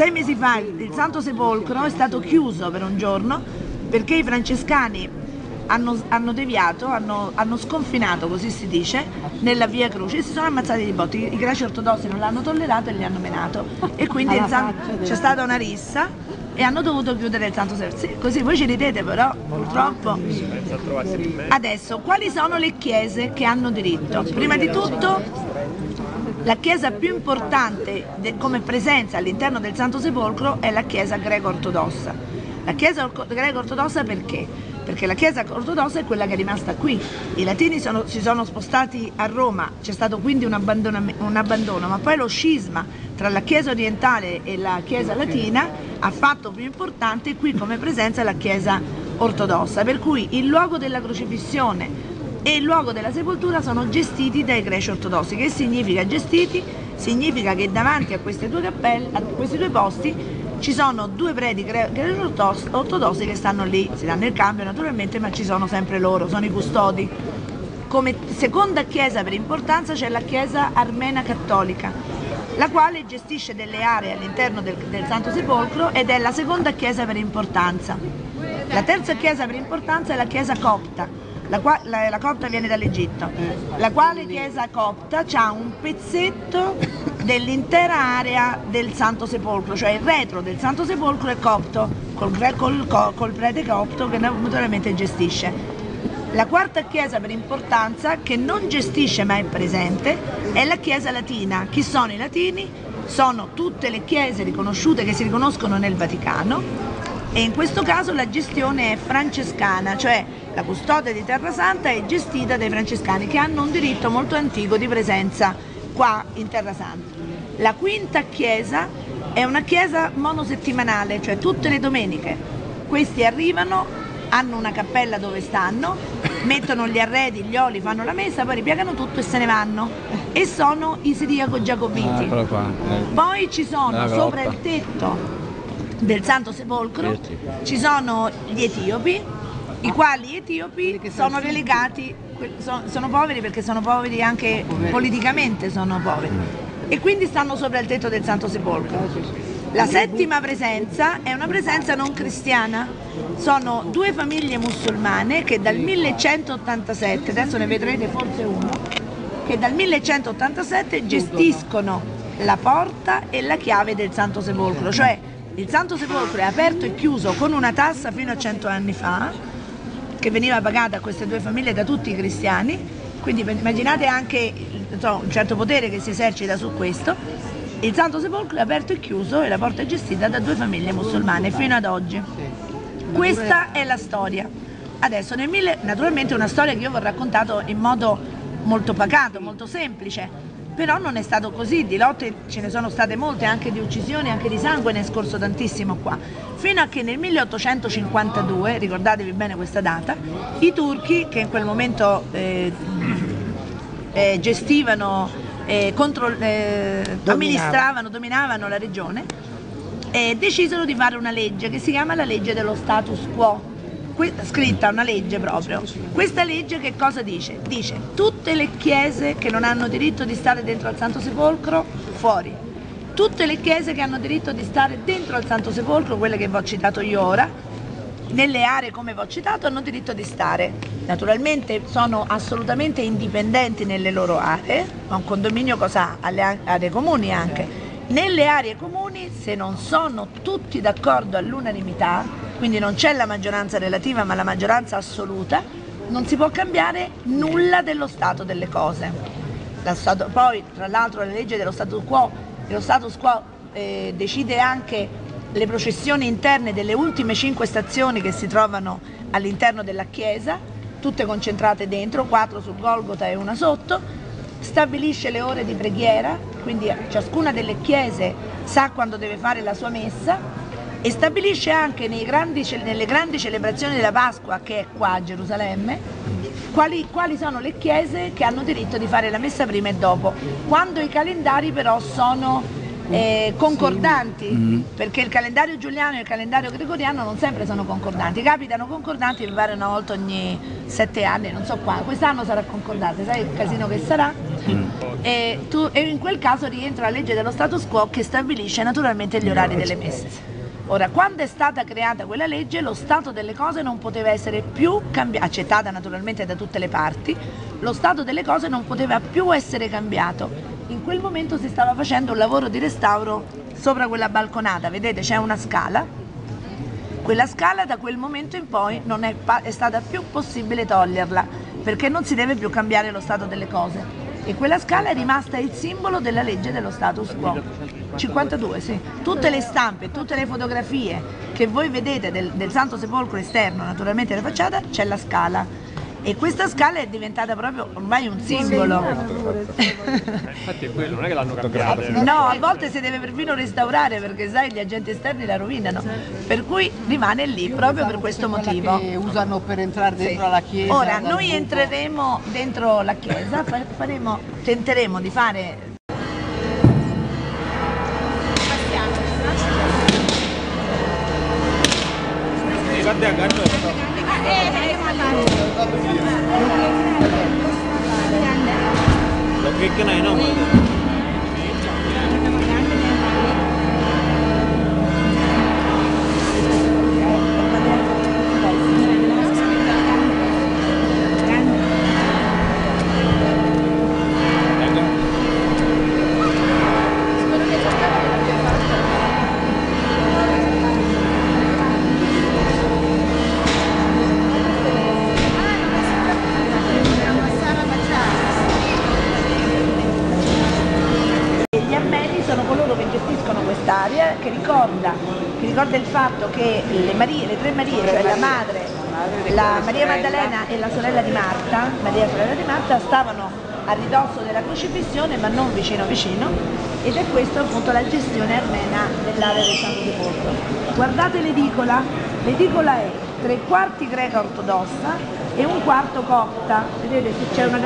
sei mesi fa il Santo Sepolcro è stato chiuso per un giorno perché i francescani hanno, hanno deviato, hanno, hanno, sconfinato, così si dice, nella via Croce e si sono ammazzati di botte. I, i greci ortodossi non l'hanno tollerato e li hanno menato. E quindi San, c'è stata una rissa e hanno dovuto chiudere il Santo Sepolcro. Sì, così voi ci ridete però, purtroppo. Adesso, quali sono le chiese che hanno diritto? Prima di tutto la chiesa più importante come presenza all'interno del Santo Sepolcro è la chiesa greco-ortodossa. La chiesa greco-ortodossa perché? Perché la chiesa ortodossa è quella che è rimasta qui. I latini sono, si sono spostati a Roma, c'è stato quindi un abbandono, un abbandono, ma poi lo scisma tra la chiesa orientale e la chiesa latina ha fatto più importante qui come presenza la chiesa ortodossa, per cui il luogo della crocifissione e il luogo della sepoltura sono gestiti dai greci ortodossi. Che significa gestiti? Significa che davanti a, due cappelle, a questi due posti ci sono due preti greci ortodossi che stanno lì, si danno il cambio naturalmente, ma ci sono sempre loro, sono i custodi. Come seconda chiesa per importanza c'è la chiesa armena cattolica, la quale gestisce delle aree all'interno del, del Santo Sepolcro ed è la seconda chiesa per importanza. La terza chiesa per importanza è la chiesa copta, la, la, la copta viene dall'Egitto, la quale chiesa copta ha un pezzetto dell'intera area del Santo Sepolcro, cioè il retro del Santo Sepolcro è copto, col, col, col prete copto che naturalmente gestisce. La quarta chiesa per importanza, che non gestisce ma è presente, è la chiesa latina. Chi sono i latini? Sono tutte le chiese riconosciute che si riconoscono nel Vaticano e in questo caso la gestione è francescana, cioè la custodia di Terra Santa è gestita dai francescani che hanno un diritto molto antico di presenza qua in Terra Santa. La quinta chiesa è una chiesa monosettimanale, cioè tutte le domeniche. Questi arrivano, hanno una cappella dove stanno, mettono gli arredi, gli oli, fanno la messa, poi ripiegano tutto e se ne vanno. E sono i siriaco giacobiti. Ah, poi ci sono sopra il tetto del Santo Sepolcro, ci sono gli etiopi, i quali etiopi sono relegati, sono poveri perché sono poveri anche politicamente, sono poveri. E quindi stanno sopra il tetto del Santo Sepolcro. La settima presenza è una presenza non cristiana, sono due famiglie musulmane che dal 1187, adesso ne vedrete forse uno, che dal 1187 gestiscono la porta e la chiave del Santo Sepolcro, cioè il Santo Sepolcro è aperto e chiuso con una tassa fino a 100 anni fa, che veniva pagata a queste due famiglie da tutti i cristiani, quindi immaginate anche so, un certo potere che si esercita su questo. Il Santo Sepolcro è aperto e chiuso e la porta è gestita da due famiglie musulmane fino ad oggi. Questa è la storia. Adesso nel mille, naturalmente è una storia che io vi ho raccontato in modo molto pacato, molto semplice, però non è stato così, di lotte ce ne sono state molte, anche di uccisioni, anche di sangue ne è scorso tantissimo qua, fino a che nel 1852, ricordatevi bene questa data, i turchi che in quel momento eh, eh, gestivano, eh, control, eh, amministravano, dominavano la regione, eh, decisero di fare una legge che si chiama la legge dello status quo, scritta una legge proprio. Questa legge che cosa dice? Dice tutte le chiese che non hanno diritto di stare dentro al Santo Sepolcro, fuori. Tutte le chiese che hanno diritto di stare dentro al Santo Sepolcro, quelle che vi ho citato io ora, nelle aree come vi ho citato hanno diritto di stare. Naturalmente sono assolutamente indipendenti nelle loro aree, ma un condominio cosa ha? Alle aree comuni anche. Nelle aree comuni, se non sono tutti d'accordo all'unanimità, quindi non c'è la maggioranza relativa ma la maggioranza assoluta, non si può cambiare nulla dello stato delle cose. Stato, poi tra l'altro la legge dello status quo, lo status quo eh, decide anche le processioni interne delle ultime cinque stazioni che si trovano all'interno della chiesa, tutte concentrate dentro, quattro sul Golgota e una sotto, stabilisce le ore di preghiera, quindi ciascuna delle chiese sa quando deve fare la sua messa e stabilisce anche grandi, nelle grandi celebrazioni della Pasqua che è qua a Gerusalemme quali, quali, sono le chiese che hanno diritto di fare la messa prima e dopo, quando i calendari però sono eh, concordanti, mm. perché il calendario giuliano e il calendario gregoriano non sempre sono concordanti, capitano concordanti mi pare una volta ogni sette anni, non so quando, quest'anno sarà concordante, sai il casino che sarà? Mm. E, tu, e in quel caso rientra la legge dello status quo che stabilisce naturalmente gli orari delle messe. Ora, quando è stata creata quella legge, lo stato delle cose non poteva essere più cambiato, accettata naturalmente da tutte le parti, lo stato delle cose non poteva più essere cambiato. In quel momento si stava facendo un lavoro di restauro sopra quella balconata, vedete c'è una scala, quella scala da quel momento in poi non è, è stata più possibile toglierla, perché non si deve più cambiare lo stato delle cose e quella scala è rimasta il simbolo della legge dello status quo. 52, sì. Tutte le stampe, tutte le fotografie che voi vedete del, del Santo Sepolcro esterno, naturalmente la facciata, c'è la scala e questa scala è diventata proprio ormai un simbolo. Infatti è quello, non è che l'hanno cambiata. No, a volte si deve perfino restaurare perché sai gli agenti esterni la rovinano. Per cui rimane lì proprio per questo motivo. Che usano per entrare dentro sì. la chiesa. Ora noi entreremo dentro la chiesa, faremo, tenteremo di fare ගත්තයක් ගන්න ලොක් එක්කන එනවා මල්ද cái này nó mới quest'area che ricorda, che ricorda il fatto che le, Marie, le tre Marie, cioè la madre, la Maria Maddalena e la sorella di Marta, Maria sorella di Marta, stavano a ridosso della crocifissione ma non vicino vicino ed è questa appunto la gestione armena dell'area del Santo Sepolcro. Guardate l'edicola, l'edicola è tre quarti greca ortodossa e un quarto copta, vedete se c'è una